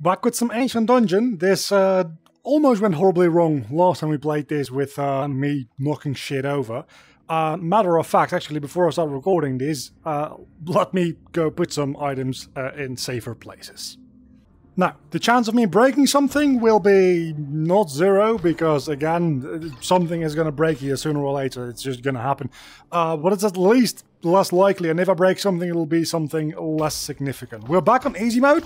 Back with some Ancient Dungeon. This uh, almost went horribly wrong last time we played this with uh, me knocking shit over. Uh, matter of fact, actually, before I start recording this, uh, let me go put some items uh, in safer places. Now, the chance of me breaking something will be not zero, because again, something is going to break here sooner or later. It's just going to happen. Uh, but it's at least less likely, and if I break something, it'll be something less significant. We're back on easy mode.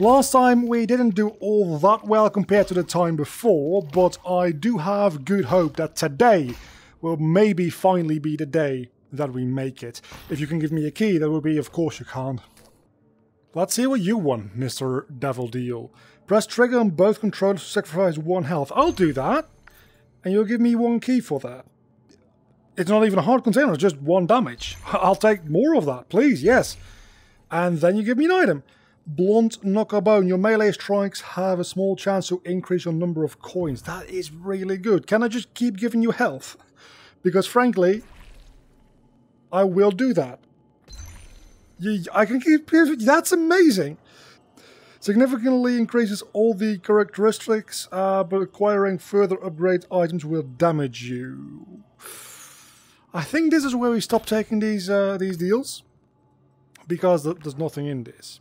Last time we didn't do all that well compared to the time before, but I do have good hope that today will maybe finally be the day that we make it. If you can give me a key, that would be of course you can't. Let's see what you want, Mr. Devil Deal. Press trigger on both controllers to sacrifice one health. I'll do that. And you'll give me one key for that. It's not even a hard container, just one damage. I'll take more of that, please, yes. And then you give me an item. Blunt Knockabone. Your melee strikes have a small chance to increase your number of coins. That is really good. Can I just keep giving you health? Because frankly, I will do that. I can keep... That's amazing! Significantly increases all the characteristics, uh, but acquiring further upgrade items will damage you. I think this is where we stop taking these uh, these deals. Because there's nothing in this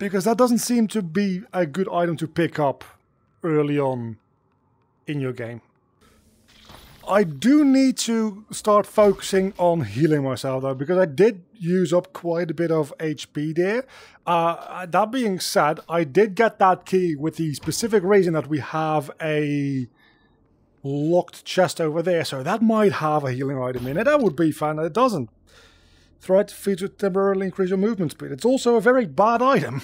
because that doesn't seem to be a good item to pick up early on in your game. I do need to start focusing on healing myself though, because I did use up quite a bit of HP there. Uh, that being said, I did get that key with the specific reason that we have a locked chest over there, so that might have a healing item in it. That would be fun. It doesn't. Threat feature temporarily increase your movement speed. It's also a very bad item.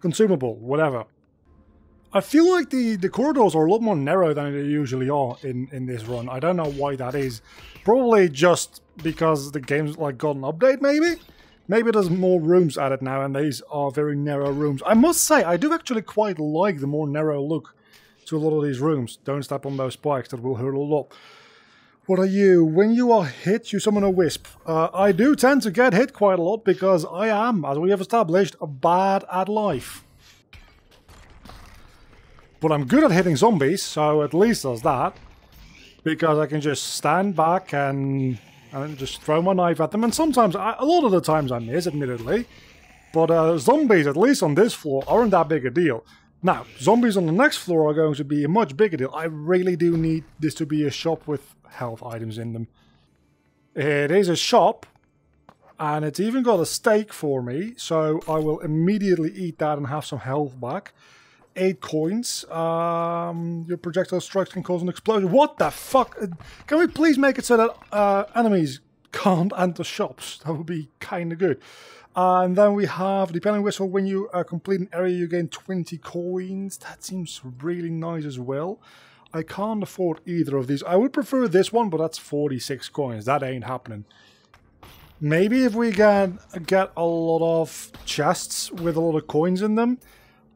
Consumable, whatever. I feel like the, the corridors are a lot more narrow than they usually are in, in this run. I don't know why that is. Probably just because the game's like got an update, maybe? Maybe there's more rooms added now and these are very narrow rooms. I must say, I do actually quite like the more narrow look to a lot of these rooms. Don't step on those spikes, that will hurt a lot. What are you? When you are hit, you summon a wisp. Uh, I do tend to get hit quite a lot because I am, as we have established, bad at life. But I'm good at hitting zombies, so at least there's that. Because I can just stand back and, and just throw my knife at them. And sometimes, a lot of the times I miss, admittedly. But uh, zombies, at least on this floor, aren't that big a deal. Now, zombies on the next floor are going to be a much bigger deal. I really do need this to be a shop with health items in them. It is a shop, and it's even got a steak for me, so I will immediately eat that and have some health back. Eight coins. Um, your projectile strikes can cause an explosion. What the fuck? Can we please make it so that uh, enemies can't enter shops? That would be kind of good. And then we have the Penny Whistle. When you uh, complete an area, you gain 20 coins. That seems really nice as well. I can't afford either of these. I would prefer this one, but that's 46 coins. That ain't happening. Maybe if we can get a lot of chests with a lot of coins in them,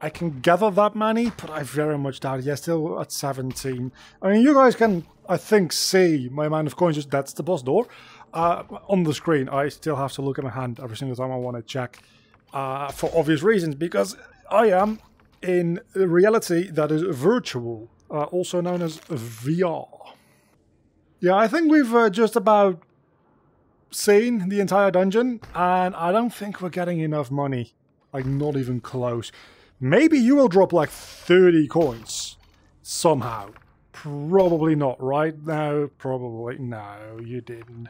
I can gather that many, but I very much doubt it. Yeah, still at 17. I mean, you guys can, I think, see my amount of coins. That's the boss door. Uh, on the screen, I still have to look at my hand every single time I want to check. Uh, for obvious reasons, because I am in reality that is virtual uh, also known as VR. Yeah, I think we've uh, just about seen the entire dungeon, and I don't think we're getting enough money. Like, not even close. Maybe you will drop like 30 coins. Somehow. Probably not, right? No, probably. No, you didn't.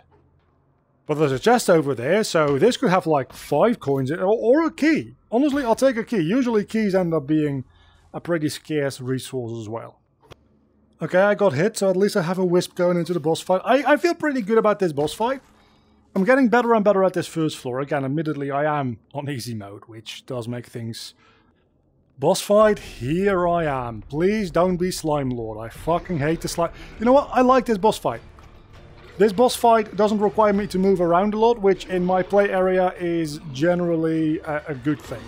But there's a chest over there, so this could have like 5 coins, or, or a key. Honestly, I'll take a key. Usually keys end up being a pretty scarce resource as well. Okay, I got hit, so at least I have a wisp going into the boss fight. I, I feel pretty good about this boss fight. I'm getting better and better at this first floor. Again, admittedly, I am on easy mode, which does make things... Boss fight, here I am. Please don't be Slime Lord. I fucking hate the slime... You know what? I like this boss fight. This boss fight doesn't require me to move around a lot, which in my play area is generally a, a good thing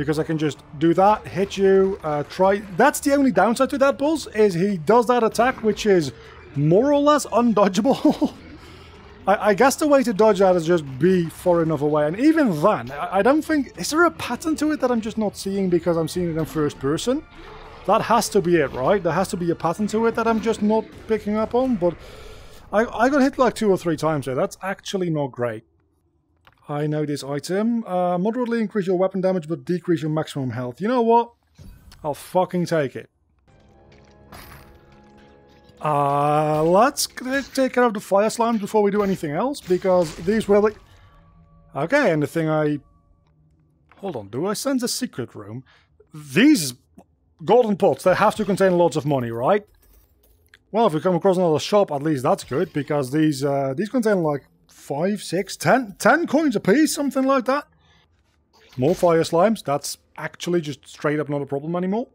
because I can just do that, hit you, uh, try... That's the only downside to that boss, is he does that attack, which is more or less undodgeable. I, I, guess the way to dodge that is just be far enough away. And even then, I, I don't think... Is there a pattern to it that I'm just not seeing because I'm seeing it in first person? That has to be it, right? There has to be a pattern to it that I'm just not picking up on, but... I, I got hit like two or three times there. That's actually not great. I know this item. Uh, moderately increase your weapon damage, but decrease your maximum health. You know what? I'll fucking take it. Uh, let's take care of the fire slimes before we do anything else, because these really... Okay, and the thing I... Hold on, do I sense a secret room? These golden pots, they have to contain lots of money, right? Well, if we come across another shop, at least that's good, because these uh, these contain like five, six, ten, ten coins a piece, something like that. More fire slimes, that's actually just straight up not a problem anymore.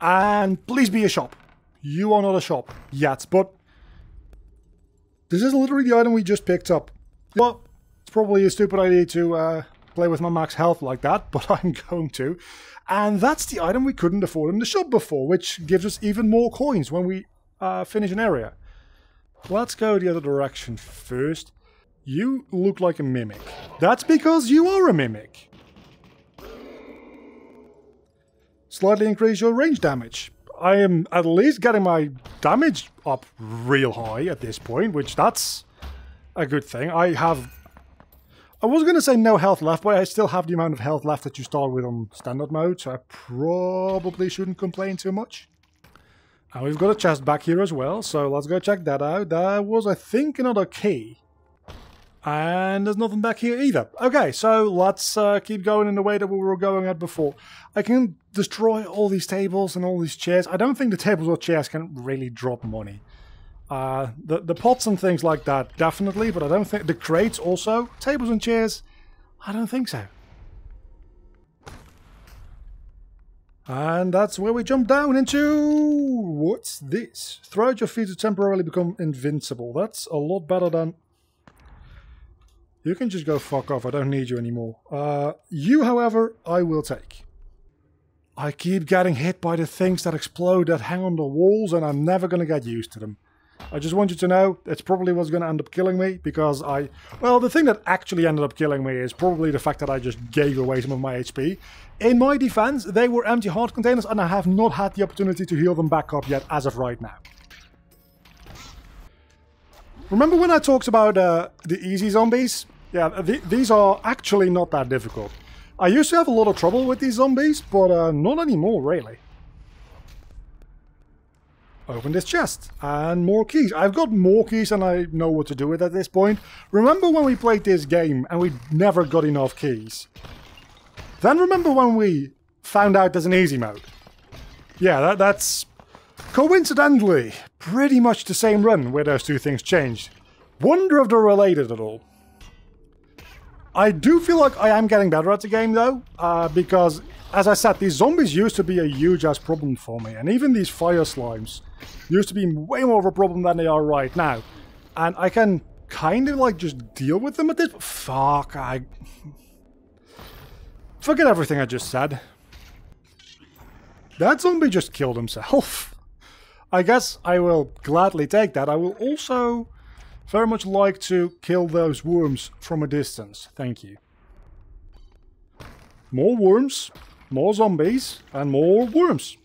And please be a shop. You are not a shop yet, but this is literally the item we just picked up. Well, it's probably a stupid idea to uh, play with my max health like that, but I'm going to. And that's the item we couldn't afford in the shop before, which gives us even more coins when we uh, finish an area. Let's go the other direction first. You look like a mimic. That's because you are a mimic. Slightly increase your range damage. I am at least getting my damage up real high at this point, which that's a good thing. I have... I was going to say no health left, but I still have the amount of health left that you start with on standard mode, so I probably shouldn't complain too much. And we've got a chest back here as well, so let's go check that out. There was, I think, another key. And there's nothing back here either. Okay, so let's uh, keep going in the way that we were going at before. I can destroy all these tables and all these chairs. I don't think the tables or chairs can really drop money. Uh, the, the pots and things like that, definitely, but I don't think... The crates also. Tables and chairs, I don't think so. And that's where we jump down into... What's this? Throw out your feet to temporarily become invincible. That's a lot better than... You can just go fuck off. I don't need you anymore. Uh, you, however, I will take. I keep getting hit by the things that explode that hang on the walls and I'm never going to get used to them. I just want you to know it's probably what's going to end up killing me because I... Well, the thing that actually ended up killing me is probably the fact that I just gave away some of my HP. In my defense, they were empty heart containers and I have not had the opportunity to heal them back up yet as of right now. Remember when I talked about uh, the easy zombies? Yeah, th these are actually not that difficult. I used to have a lot of trouble with these zombies, but uh, not anymore, really. Open this chest. And more keys. I've got more keys and I know what to do with at this point. Remember when we played this game and we never got enough keys? Then remember when we found out there's an easy mode? Yeah, that, that's coincidentally pretty much the same run where those two things changed. Wonder if they're related at all. I do feel like I am getting better at the game though, uh, because as I said, these zombies used to be a huge ass problem for me, and even these fire slimes used to be way more of a problem than they are right now. And I can kind of like just deal with them at this... Fuck, I... Forget everything I just said. That zombie just killed himself. I guess I will gladly take that. I will also very much like to kill those worms from a distance. Thank you. More worms, more zombies, and more worms.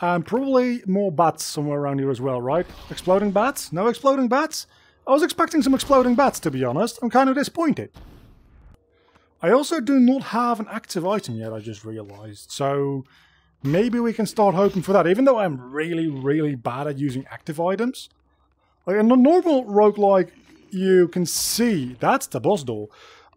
And probably more bats somewhere around here as well, right? Exploding bats? No exploding bats? I was expecting some exploding bats, to be honest. I'm kind of disappointed. I also do not have an active item yet, I just realized. So maybe we can start hoping for that, even though I'm really, really bad at using active items. Like in a normal roguelike, you can see, that's the boss door,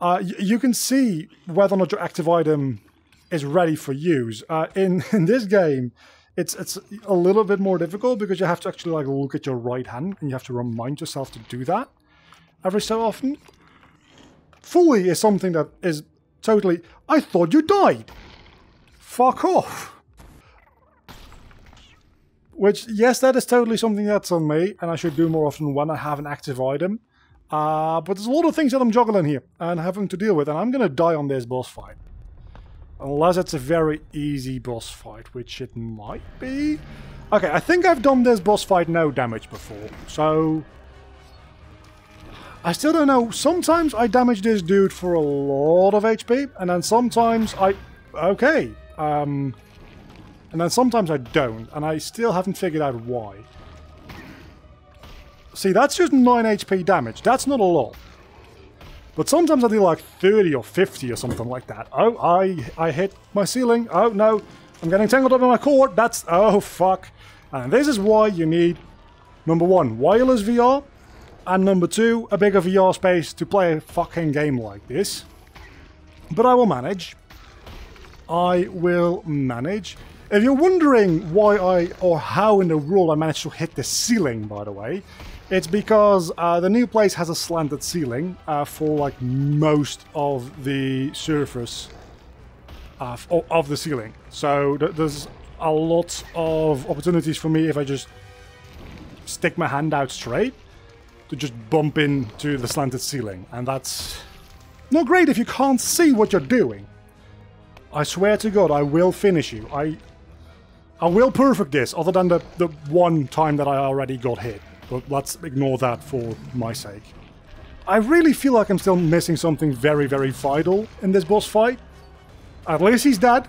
uh, you can see whether or not your active item is ready for use. Uh, in, in this game, it's it's a little bit more difficult because you have to actually like look at your right hand and you have to remind yourself to do that every so often. Fully is something that is totally... I thought you died! Fuck off! Which, yes, that is totally something that's on me, and I should do more often when I have an active item. Uh, but there's a lot of things that I'm juggling here, and having to deal with, and I'm gonna die on this boss fight. Unless it's a very easy boss fight, which it might be. Okay, I think I've done this boss fight no damage before, so... I still don't know. Sometimes I damage this dude for a lot of HP, and then sometimes I... Okay. Um, and then sometimes I don't, and I still haven't figured out why. See, that's just 9 HP damage. That's not a lot. But sometimes I do like 30 or 50 or something like that. Oh, I, I hit my ceiling. Oh, no. I'm getting tangled up in my cord. That's... Oh, fuck. And this is why you need, number one, wireless VR, and number two, a bigger VR space to play a fucking game like this. But I will manage. I will manage. If you're wondering why I, or how in the world I managed to hit the ceiling, by the way, it's because uh, the new place has a slanted ceiling uh, for like most of the surface of, of the ceiling. So th there's a lot of opportunities for me if I just stick my hand out straight to just bump into the slanted ceiling. And that's not great if you can't see what you're doing. I swear to God, I will finish you. I I will perfect this, other than the, the one time that I already got hit. But let's ignore that for my sake. I really feel like I'm still missing something very, very vital in this boss fight. At least he's dead.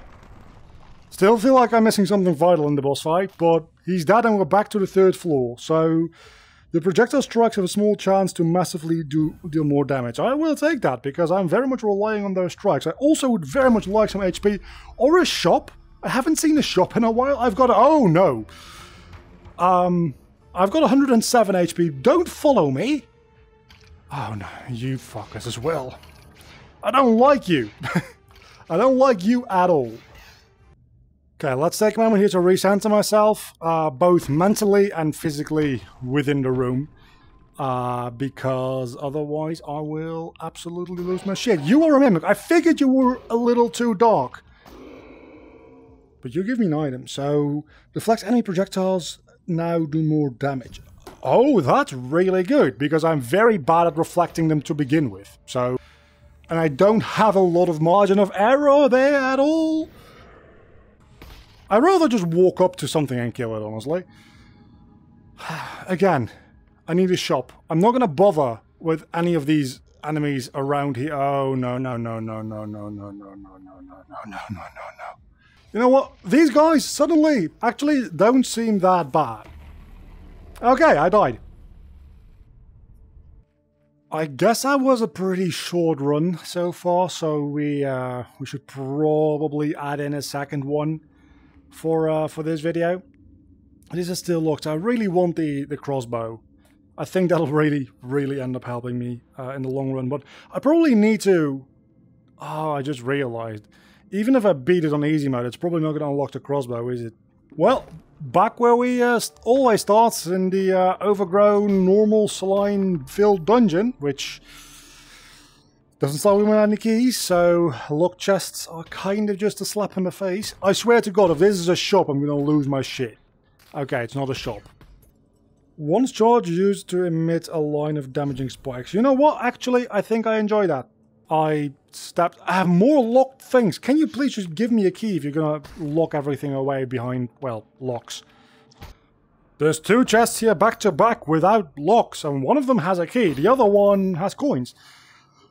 Still feel like I'm missing something vital in the boss fight, but he's dead and we're back to the third floor, so the projectile strikes have a small chance to massively do deal more damage. I will take that, because I'm very much relying on those strikes. I also would very much like some HP, or a shop. I haven't seen a shop in a while. I've got oh no. Um, I've got 107 HP. Don't follow me. Oh no, you fuckers as well. I don't like you. I don't like you at all. Okay, let's take a moment here to recenter myself, uh, both mentally and physically within the room. Uh, because otherwise I will absolutely lose my shit. You are a mimic. I figured you were a little too dark. But you give me an item, so deflects enemy projectiles now do more damage. Oh, that's really good, because I'm very bad at reflecting them to begin with. So, and I don't have a lot of margin of error there at all. I'd rather just walk up to something and kill it, honestly. Again, I need a shop. I'm not going to bother with any of these enemies around here. Oh, no, no, no, no, no, no, no, no, no, no, no, no, no, no, no, no. You know what? These guys suddenly actually don't seem that bad. Okay, I died. I guess that was a pretty short run so far, so we uh, we should probably add in a second one for uh, for this video. This is still locked. I really want the, the crossbow. I think that'll really, really end up helping me uh, in the long run, but I probably need to... Oh, I just realized. Even if I beat it on easy mode, it's probably not going to unlock the crossbow, is it? Well, back where we uh, always start, in the uh, overgrown, normal, saline-filled dungeon, which doesn't start with any keys, so locked chests are kind of just a slap in the face. I swear to god, if this is a shop, I'm going to lose my shit. Okay, it's not a shop. Once charge used to emit a line of damaging spikes. You know what? Actually, I think I enjoy that. I stepped... I have more locked things. Can you please just give me a key if you're going to lock everything away behind, well, locks? There's two chests here back to back without locks, and one of them has a key. The other one has coins.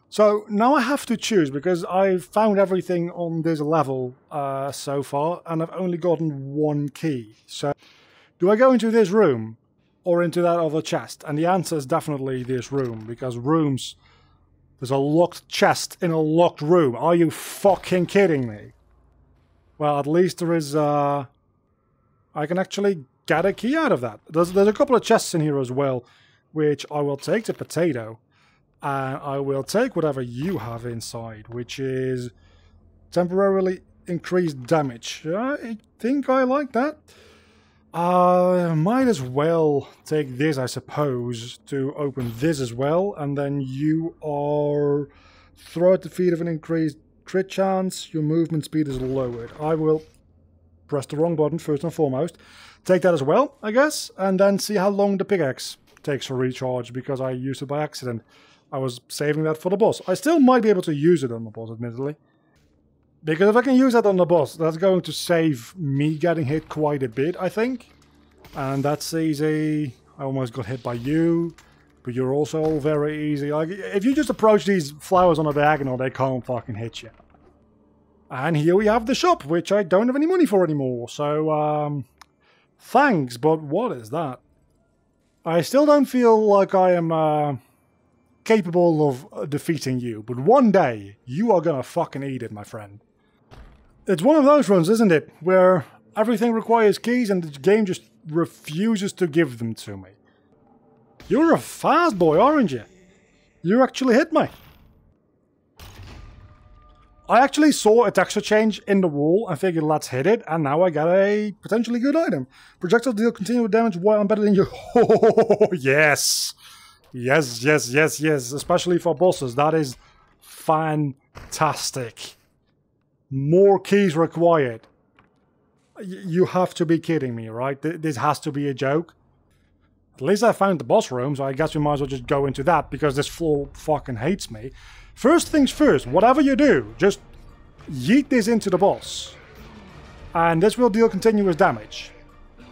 So now I have to choose because I've found everything on this level uh, so far and I've only gotten one key. So do I go into this room or into that other chest? And the answer is definitely this room because rooms... There's a locked chest in a locked room. Are you fucking kidding me? Well, at least there is... Uh, I can actually get a key out of that. There's, there's a couple of chests in here as well, which I will take to potato and I will take whatever you have inside, which is temporarily increased damage. I think I like that. I might as well take this, I suppose, to open this as well, and then you are throw at the feet of an increased crit chance, your movement speed is lowered. I will press the wrong button first and foremost. Take that as well, I guess, and then see how long the pickaxe takes to recharge, because I used it by accident. I was saving that for the boss. I still might be able to use it on the boss, admittedly. Because if I can use that on the boss, that's going to save me getting hit quite a bit, I think. And that's easy. I almost got hit by you. but you're also very easy. Like, if you just approach these flowers on a diagonal, they can't fucking hit you. And here we have the shop, which I don't have any money for anymore. So, um, thanks, but what is that? I still don't feel like I am uh, capable of uh, defeating you, but one day you are gonna fucking eat it, my friend. It's one of those runs, isn't it, where everything requires keys and the game just refuses to give them to me. You're a fast boy, aren't you? You actually hit me. I actually saw a texture change in the wall and figured let's hit it, and now I got a potentially good item. Projectile deal continual damage while I'm better than you. Oh, yes! Yes, yes, yes, yes. Especially for bosses. That is fantastic. More keys required. You have to be kidding me, right? This has to be a joke. At least I found the boss room, so I guess we might as well just go into that because this floor fucking hates me. First things first, whatever you do, just yeet this into the boss. And this will deal continuous damage.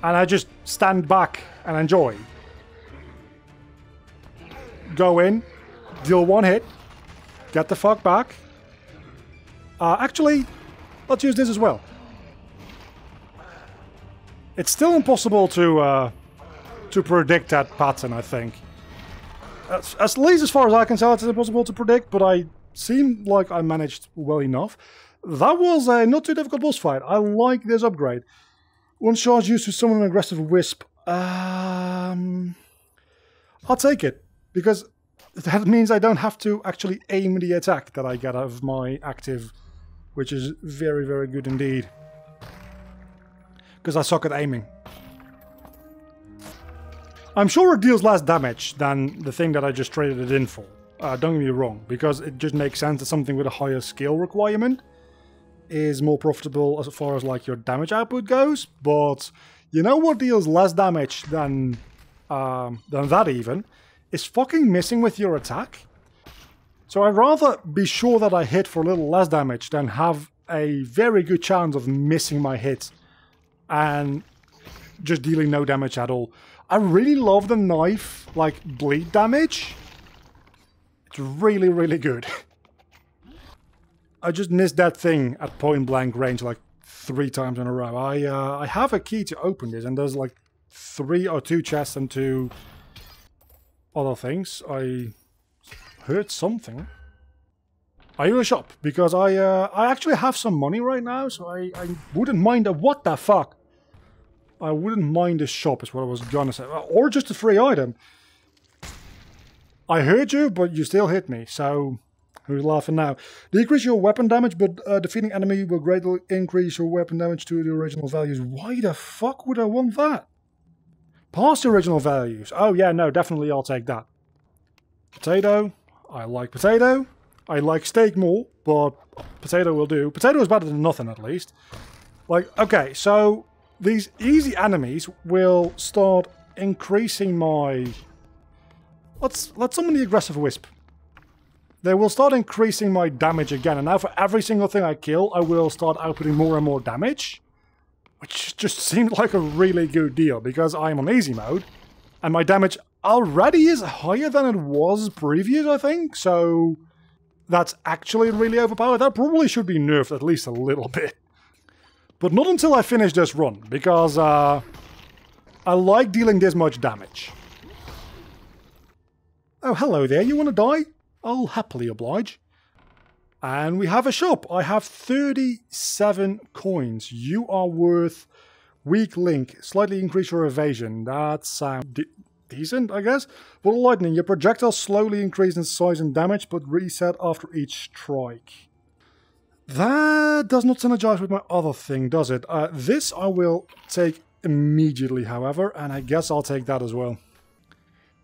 And I just stand back and enjoy. Go in, deal one hit, get the fuck back. Uh, actually, let's use this as well. It's still impossible to uh, to predict that pattern, I think. As, at least as far as I can tell, it's impossible to predict, but I seem like I managed well enough. That was a not too difficult boss fight. I like this upgrade. One charge used to summon an aggressive wisp. Um, I'll take it, because that means I don't have to actually aim the attack that I get out of my active, which is very, very good indeed. Because I suck at aiming. I'm sure it deals less damage than the thing that I just traded it in for. Uh, don't get me wrong, because it just makes sense that something with a higher skill requirement is more profitable as far as like your damage output goes. But you know what deals less damage than um, than that even is fucking missing with your attack. So I'd rather be sure that I hit for a little less damage than have a very good chance of missing my hit and just dealing no damage at all. I really love the knife, like, bleed damage. It's really, really good. I just missed that thing at point blank range like three times in a row. I uh, I have a key to open this, and there's like three or two chests and two other things. I heard something. Are you a shop? Because I uh, I actually have some money right now, so I, I wouldn't mind a what the fuck. I wouldn't mind a shop is what I was gonna say. Or just a free item. I heard you, but you still hit me, so who's laughing now? Decrease your weapon damage, but uh, defeating enemy will greatly increase your weapon damage to the original values. Why the fuck would I want that? Past the original values. Oh yeah, no, definitely I'll take that. Potato. I like potato. I like steak more, but potato will do. Potato is better than nothing, at least. Like, okay, so these easy enemies will start increasing my... Let's, let's summon the aggressive wisp. They will start increasing my damage again, and now for every single thing I kill, I will start outputting more and more damage. Which just seemed like a really good deal, because I'm on easy mode, and my damage already is higher than it was previous, I think, so that's actually really overpowered. That probably should be nerfed at least a little bit. But not until I finish this run, because uh, I like dealing this much damage. Oh, hello there, you want to die? I'll happily oblige. And we have a shop. I have 37 coins. You are worth weak link. Slightly increase your evasion. That sounds de decent, I guess. Ball lightning. Your projectiles slowly increase in size and damage, but reset after each strike. That does not synergize with my other thing, does it? Uh, this I will take immediately, however, and I guess I'll take that as well.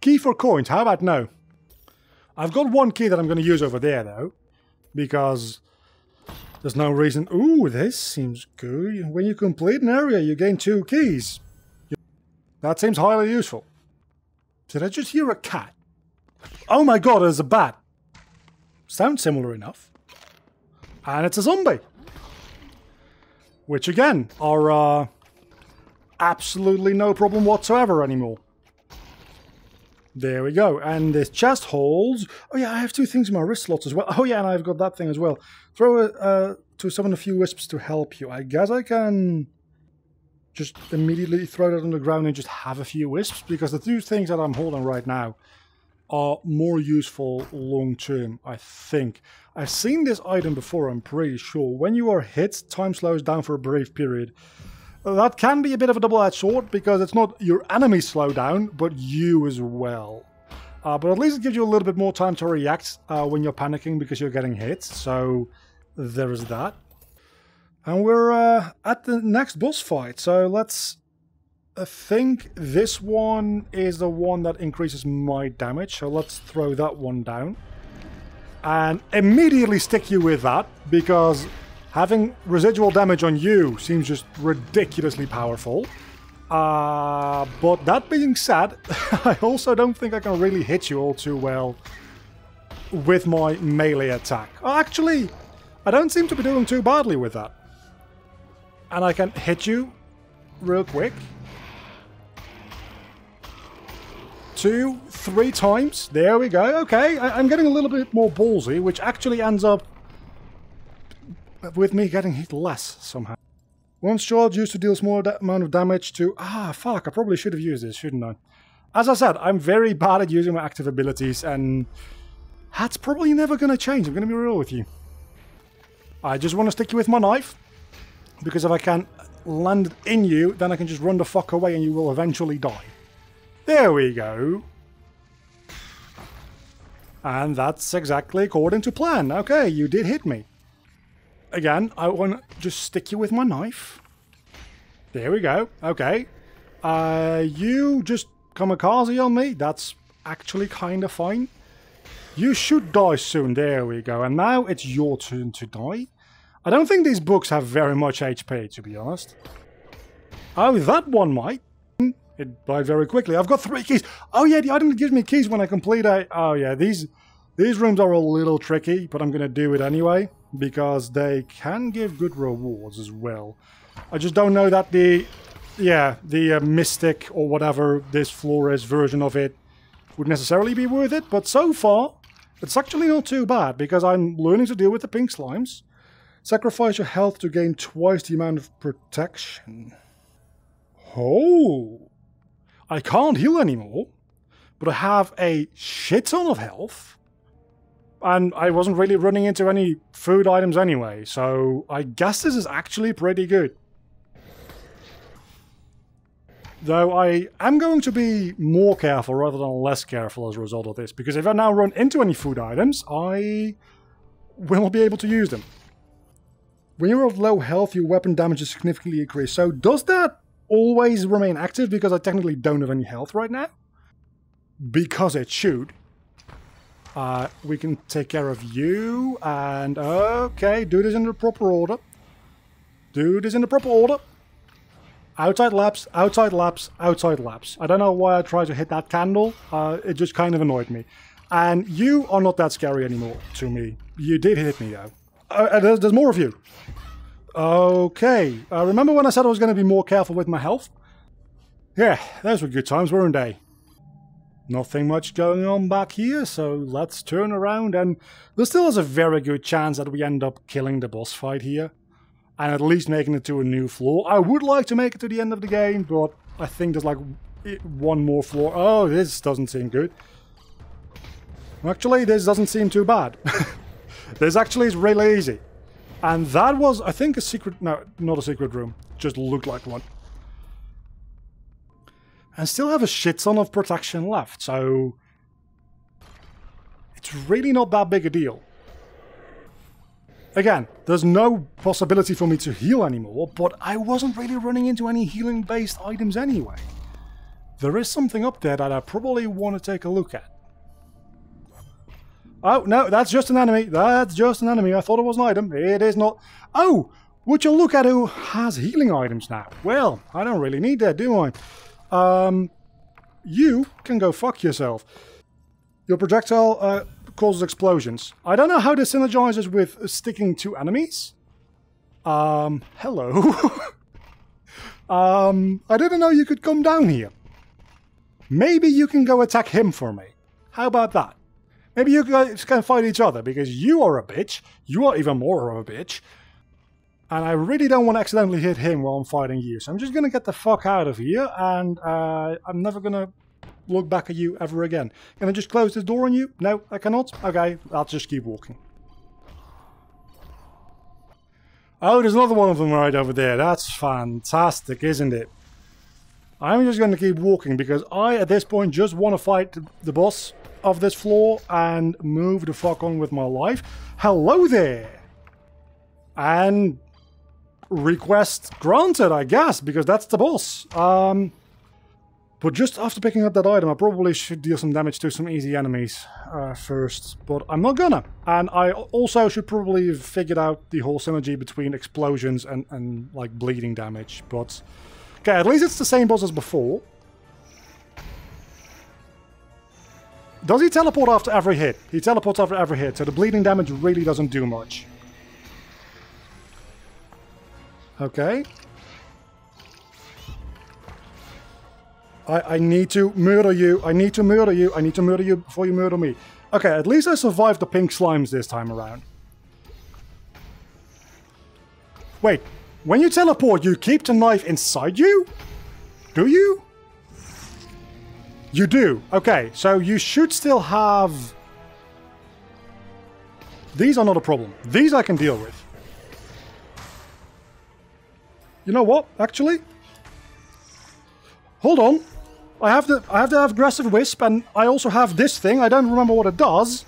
Key for coins, how about no? I've got one key that I'm going to use over there, though, because there's no reason... Ooh, this seems good. When you complete an area, you gain two keys. That seems highly useful. Did I just hear a cat? Oh my god, there's a bat. Sounds similar enough and it's a zombie. Which again are uh, absolutely no problem whatsoever anymore. There we go. And this chest holds... Oh yeah, I have two things in my wrist slots as well. Oh yeah, and I've got that thing as well. Throw uh, to summon a few wisps to help you. I guess I can just immediately throw that on the ground and just have a few wisps because the two things that I'm holding right now are more useful long term, I think. I've seen this item before, I'm pretty sure. When you are hit, time slows down for a brief period. That can be a bit of a double-edged sword because it's not your enemy slow down, but you as well. Uh, but at least it gives you a little bit more time to react uh, when you're panicking because you're getting hit. So there is that. And we're uh, at the next boss fight, so let's... I think this one is the one that increases my damage, so let's throw that one down. And immediately stick you with that, because having residual damage on you seems just ridiculously powerful. Uh, but that being said, I also don't think I can really hit you all too well with my melee attack. Actually, I don't seem to be doing too badly with that and I can hit you real quick. Two, three times. There we go. Okay, I am getting a little bit more ballsy, which actually ends up with me getting hit less somehow. One charge used to deal small amount of damage to... Ah, fuck, I probably should have used this, shouldn't I? As I said, I'm very bad at using my active abilities, and that's probably never going to change. I'm going to be real with you. I just want to stick you with my knife. Because if I can't land in you, then I can just run the fuck away and you will eventually die. There we go. And that's exactly according to plan. Okay, you did hit me. Again, I want to just stick you with my knife. There we go. Okay. Uh, you just kamikaze on me. That's actually kind of fine. You should die soon. There we go. And now it's your turn to die. I don't think these books have very much HP, to be honest. Oh, that one might. It died very quickly. I've got three keys. Oh yeah, the item gives me keys when I complete a... Oh yeah, these these rooms are a little tricky, but I'm going to do it anyway. Because they can give good rewards as well. I just don't know that the... Yeah, the uh, Mystic or whatever this Flores version of it would necessarily be worth it. But so far, it's actually not too bad because I'm learning to deal with the pink slimes. Sacrifice your health to gain twice the amount of protection. Oh. I can't heal anymore, but I have a shit ton of health. And I wasn't really running into any food items anyway, so I guess this is actually pretty good. Though I am going to be more careful rather than less careful as a result of this, because if I now run into any food items, I will not be able to use them. When you're of low health, your weapon damage is significantly increased. So does that always remain active because I technically don't have any health right now? Because it should. Uh, we can take care of you, and okay, do this in the proper order. Do this in the proper order. Outside laps, outside laps, outside laps. I don't know why I tried to hit that candle. Uh, it just kind of annoyed me. And you are not that scary anymore to me. You did hit me though. Uh, uh, there's, there's, more of you. Okay. Uh, remember when I said I was going to be more careful with my health? Yeah, those were good times, weren't they? Nothing much going on back here, so let's turn around and there still is a very good chance that we end up killing the boss fight here. And at least making it to a new floor. I would like to make it to the end of the game, but I think there's like one more floor. Oh, this doesn't seem good. Actually, this doesn't seem too bad. This actually is really easy. And that was, I think, a secret... No, not a secret room. Just looked like one. And still have a shit ton of protection left, so... It's really not that big a deal. Again, there's no possibility for me to heal anymore, but I wasn't really running into any healing-based items anyway. There is something up there that I probably want to take a look at. Oh, no, that's just an enemy. That's just an enemy. I thought it was an item. It is not. Oh, would you look at who has healing items now? Well, I don't really need that, do I? Um, you can go fuck yourself. Your projectile uh, causes explosions. I don't know how this synergizes with sticking to enemies. Um, hello. um, I didn't know you could come down here. maybe you can go attack him for me. How about that? Maybe you guys can fight each other because you are a bitch. You are even more of a bitch. And I really don't want to accidentally hit him while I'm fighting you. So I'm just going to get the fuck out of here and uh, I'm never going to look back at you ever again. Can I just close this door on you? No, I cannot? Okay, I'll just keep walking. Oh, there's another one of them right over there. That's fantastic, isn't it? I'm just going to keep walking because I, at this point, just want to fight the boss of this floor and move the fuck on with my life. Hello there! And request granted, I guess, because that's the boss. Um, but just after picking up that item, I probably should deal some damage to some easy enemies uh, first, but I'm not gonna. And I also should probably have figured out the whole synergy between explosions and, and like bleeding damage, but... Okay, at least it's the same boss as before. Does he teleport after every hit? He teleports after every hit, so the bleeding damage really doesn't do much. Okay. I, I need to murder you. I need to murder you. I need to murder you before you murder me. Okay, at least I survived the pink slimes this time around. Wait, when you teleport, you keep the knife inside you? Do you? You do. Okay, so you should still have... These are not a problem. These I can deal with. You know what, actually? Hold on. I have to I have to have aggressive wisp and I also have this thing. I don't remember what it does.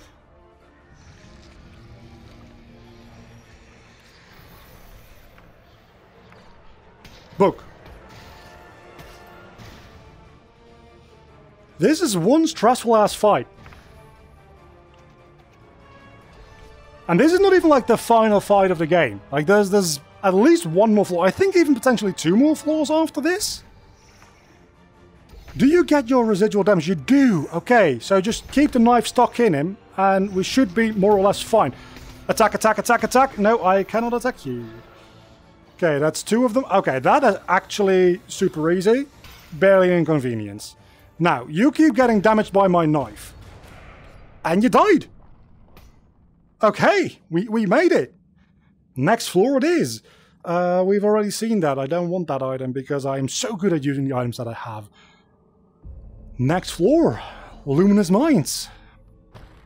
Book. This is one stressful ass fight. And this is not even like the final fight of the game. Like there's there's at least one more floor. I think even potentially two more floors after this. Do you get your residual damage? You do. Okay, so just keep the knife stuck in him and we should be more or less fine. Attack, attack, attack, attack. No, I cannot attack you. Okay, that's two of them. Okay, that is actually super easy. Barely inconvenience. Now, you keep getting damaged by my knife. And you died. Okay, we, we made it. Next floor it is. Uh, we've already seen that. I don't want that item because I am so good at using the items that I have. Next floor, Luminous Mines.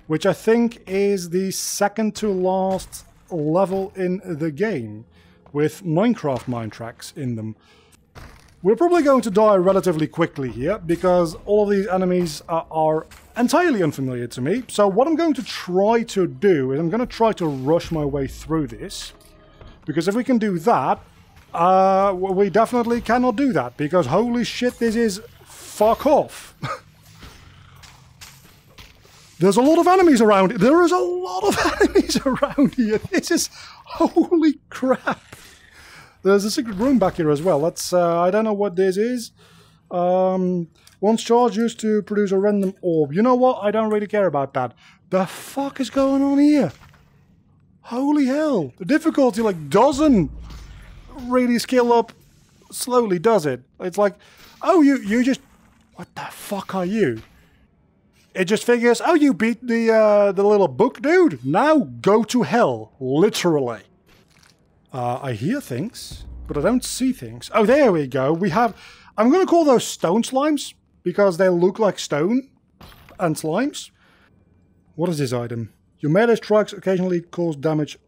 Which I think is the second to last level in the game. With Minecraft mine tracks in them. We're probably going to die relatively quickly here, because all of these enemies are, are, entirely unfamiliar to me. So what I'm going to try to do is I'm going to try to rush my way through this. Because if we can do that, uh, we definitely cannot do that, because holy shit, this is fuck off. There's a lot of enemies around. There is a lot of enemies around here. This is holy crap. There's a secret room back here as well. That's uh, I don't know what this is. Um, once charged used to produce a random orb. You know what? I don't really care about that. The fuck is going on here? Holy hell. The difficulty like doesn't really scale up slowly, does it? It's like, oh, you, you just... What the fuck are you? It just figures, oh, you beat the, uh, the little book dude? Now go to hell. Literally. Uh, I hear things, but I don't see things. Oh, there we go. We have... I'm going to call those stone slimes because they look like stone and slimes. What is this item? Your melee strikes occasionally cause damage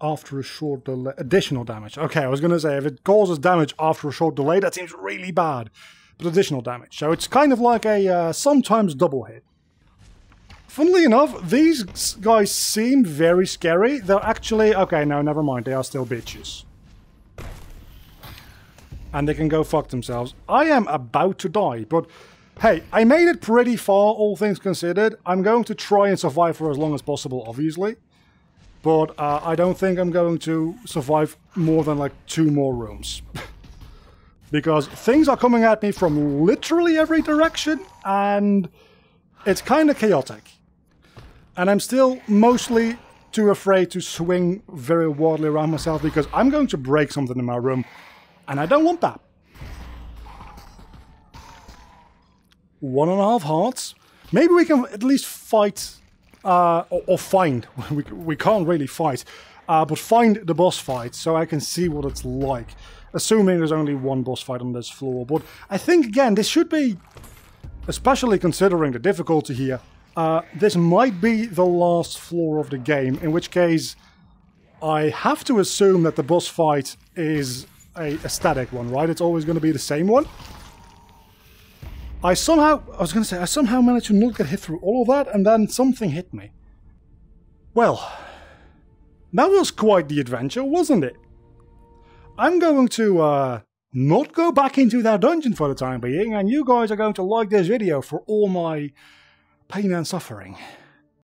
after a short delay. Additional damage. Okay, I was going to say, if it causes damage after a short delay, that seems really bad. But additional damage. So it's kind of like a uh, sometimes double hit. Funnily enough, these guys seem very scary. They're actually... Okay, no, never mind. They are still bitches. And they can go fuck themselves. I am about to die, but... Hey, I made it pretty far, all things considered. I'm going to try and survive for as long as possible, obviously. But uh, I don't think I'm going to survive more than like two more rooms. because things are coming at me from literally every direction, and it's kind of chaotic. And I'm still mostly too afraid to swing very wildly around myself because I'm going to break something in my room and I don't want that. one and a half hearts. Maybe we can at least fight, uh, or, or find. We, we can't really fight, uh, but find the boss fight so I can see what it's like. Assuming there's only one boss fight on this floor. But I think, again, this should be, especially considering the difficulty here, uh, this might be the last floor of the game, in which case I have to assume that the boss fight is a, a static one, right? It's always going to be the same one. I somehow, I was going to say, I somehow managed to not get hit through all of that, and then something hit me. Well, that was quite the adventure, wasn't it? I'm going to uh, not go back into that dungeon for the time being, and you guys are going to like this video for all my pain and suffering.